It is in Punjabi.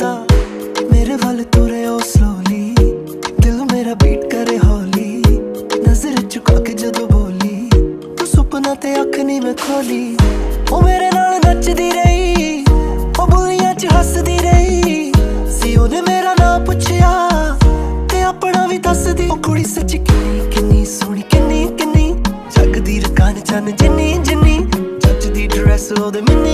ਜਾਂਦਾ ਮੇਰੇ ਵੱਲ ਤੁਰੇ ਬੋਲੀ ਨਾਲ ਨੱਚਦੀ ਰਹੀ, ਉਹ ਬੁਲੀਆਂ 'ਚ ਹੱਸਦੀ ਰਹੀ। ਸੀ ਉਹਨੇ ਮੇਰਾ ਨਾਮ ਪੁੱਛਿਆ, ਤੇ ਆਪਣਾ ਵੀ ਦੱਸਦੀ। ਕੁੜੀ ਸੱਚ ਕਿੰਨੀ ਕਿੰਨੀ ਸੋਹਣੀ, ਕਿੰਨੀ ਕਿੰਨੀ। ਜੱਗ ਦੀ ਚੰਨ ਜਿੰਨੀ ਜਿੰਨੀ। ਜੱਜ ਦੀ ਡਰੈਸ ਉਹਦੇ ਮਿੰਨੀ।